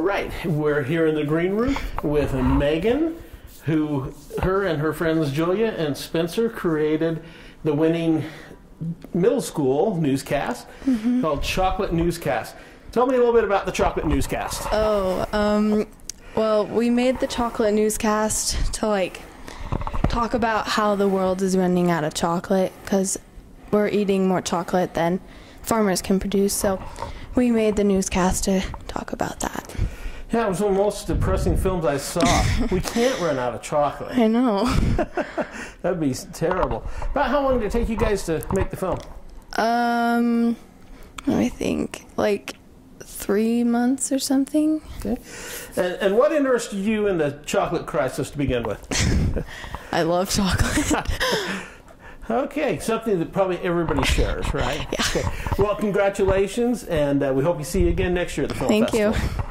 right, we're here in the green room with Megan, who her and her friends Julia and Spencer created the winning middle school newscast called Chocolate Newscast. Tell me a little bit about the Chocolate Newscast. Oh, um, well, we made the chocolate newscast to like talk about how the world is running out of chocolate because we're eating more chocolate than farmers can produce. So we made the newscast to talk about that. Yeah, it was one of the most depressing films I saw. we can't run out of chocolate. I know. That'd be terrible. About how long did it take you guys to make the film? Um, I think. Like three months or something. Okay. And, and what interested you in the chocolate crisis to begin with? I love chocolate. Okay, something that probably everybody shares, right? Yeah. Okay. Well, congratulations, and uh, we hope you see you again next year at the film Thank festival. you.